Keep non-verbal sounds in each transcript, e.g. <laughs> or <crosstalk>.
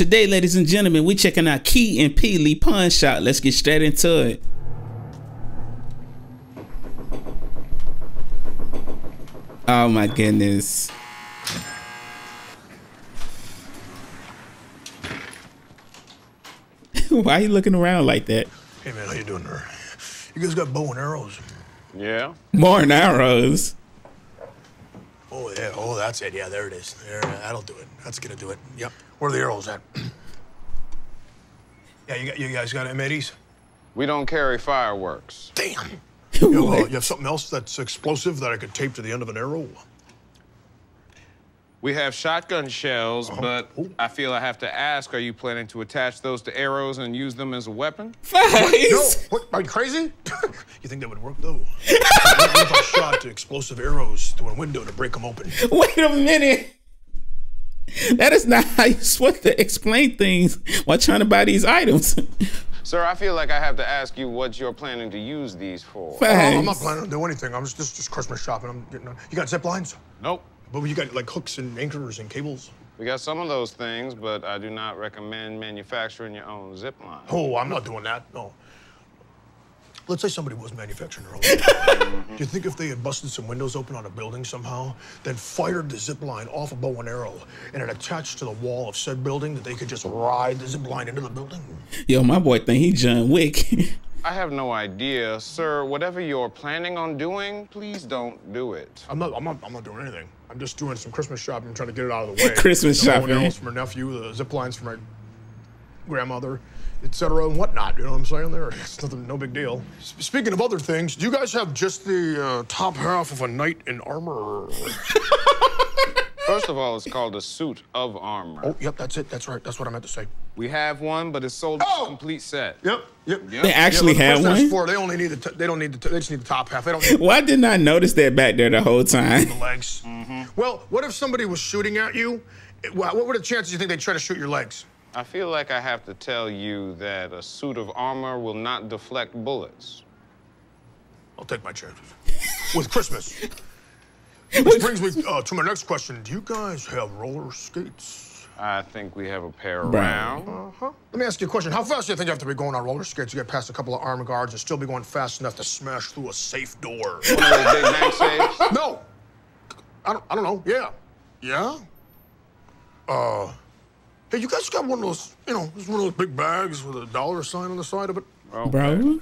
Today, ladies and gentlemen, we checking out Key and Peele Pawn Shop. Let's get straight into it. Oh my goodness. <laughs> Why are you looking around like that? Hey man, how you doing there? You guys got bow and arrows? Yeah. More and arrows. Oh yeah, oh that's it. Yeah, there it is. There, that'll do it. That's gonna do it. Yep. Where are the arrows at? <clears throat> yeah, you got you guys got M80s? We don't carry fireworks. Damn. <laughs> you, uh, you have something else that's explosive that I could tape to the end of an arrow? We have shotgun shells, uh-huh. but I feel I have to ask, are you planning to attach those to arrows and use them as a weapon? No, Face. what? Are you crazy? <laughs> you think that would work though? <laughs> what if I shot explosive arrows through a window to break them open? Wait a minute. That is not how you're supposed to explain things while trying to buy these items. <laughs> Sir, I feel like I have to ask you what you're planning to use these for. Oh, I'm not planning on doing anything. I'm just just, just Christmas shopping. I'm getting. on. You got zip lines? Nope. But you got like hooks and anchors and cables. We got some of those things, but I do not recommend manufacturing your own zip line. Oh, I'm not doing that. No. Let's say somebody was manufacturing their own. <laughs> Do you think if they had busted some windows open on a building somehow, then fired the zip line off a bow and arrow, and it attached to the wall of said building, that they could just ride the zip line into the building? Yo, my boy think he John Wick. <laughs> I have no idea. Sir, whatever you're planning on doing, please don't do it. I'm not. I'm not. I'm not doing anything. I'm just doing some Christmas shopping, trying to get it out of the <laughs> way. Christmas The bow and shopping. arrows for my nephew, the zip lines for my grandmother, etc. and whatnot. You know what I'm saying? There, <laughs> it's nothing. No big deal. S- Speaking of other things, do you guys have just the uh, top half of a knight in armor? <laughs> First of all, it's called a suit of armor. oh, yep. That's it. That's right. That's what I meant to say. We have one, but it's sold as Oh! a complete set. Yep. Yep. Yep. They actually yeah, have but the person that's one. For, they only need the. T- they don't need the. T- they just need the top half. They don't need <laughs> Why didn't I notice that back there the whole time? the legs. Mm-hmm. Well, what if somebody was shooting at you? What what were the chances you think they'd try to shoot your legs? I feel like I have to tell you that a suit of armor will not deflect bullets. I'll take my chances. With Christmas. Which brings me uh, to my next question. Do you guys have roller skates? I think we have a pair Bro. around. Uh-huh. Let me ask you a question. How fast do you think you have to be going on roller skates to get past a couple of armed guards and still be going fast enough to smash through a safe door? <laughs> One of those big bank safes? no. I don't, I don't know. Yeah. Yeah? Uh, hey, you guys got one of those, you know, just one of those big bags with a dollar sign on the side of it? Bro.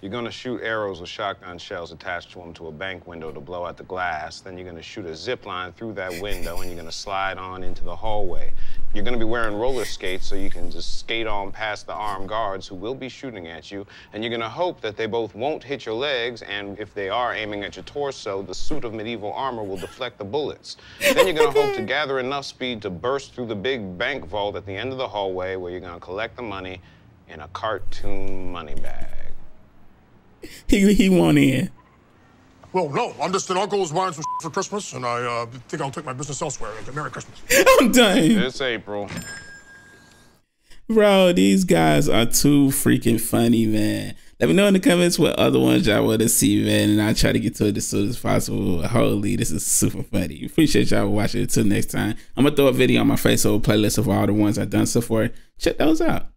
You're gonna shoot arrows with shotgun shells attached to them to a bank window to blow out the glass. Then you're gonna shoot a zip line through that window and you're gonna slide on into the hallway. You're gonna be wearing roller skates so you can just skate on past the armed guards who will be shooting at you. And you're gonna hope that they both won't hit your legs, and if they are aiming at your torso, the suit of medieval armor will deflect the bullets. Then you're gonna hope to <laughs> gather enough speed to burst through the big bank vault at the end of the hallway where you're gonna collect the money in a cartoon money bag. He he won't in. Well, no, I'm just an uncle who's buying some for Christmas, and I uh, think I'll take my business elsewhere. Merry Christmas. <laughs> I'm done. It's April. Bro, these guys are too freaking funny, man. Let me know in the comments what other ones y'all want to see, man, and I'll try to get to it as soon as possible. Holy, this is super funny. Appreciate y'all watching. Until next time, I'm gonna throw a video on my Facebook playlist of all the ones I've done so far. Check those out.